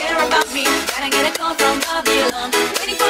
care about me. Gotta get a call from Babylon. Waiting for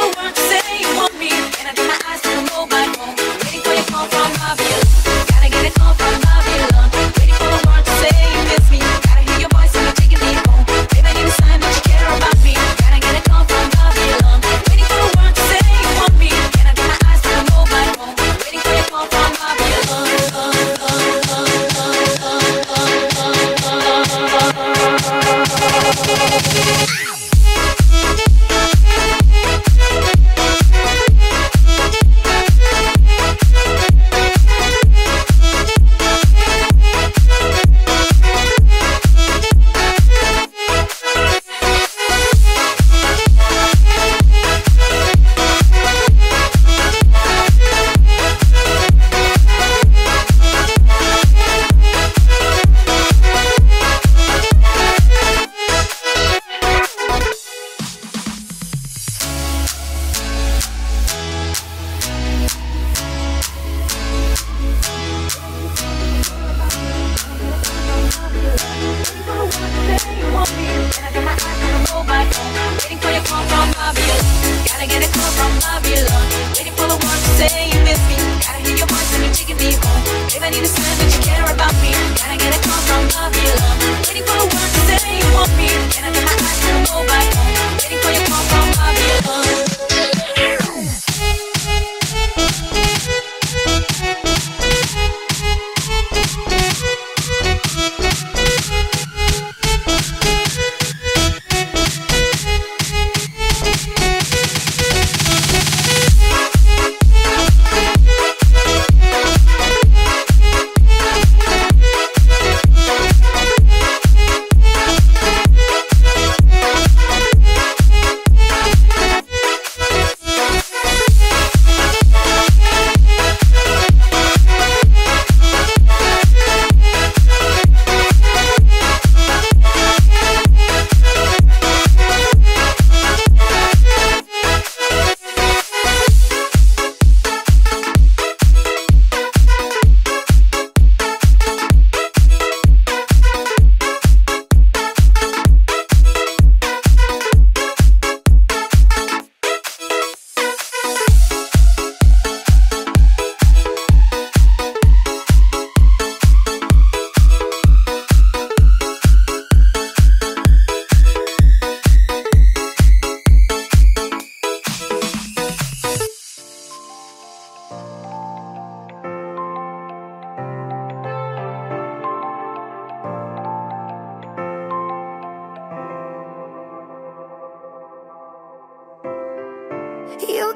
from Gotta get a call from Babylon. Waiting for the one to say you miss me. Gotta hear your voice when you're taking me home. Babe, I need a sign that you care about me. Gotta get a call from Babylon. Waiting for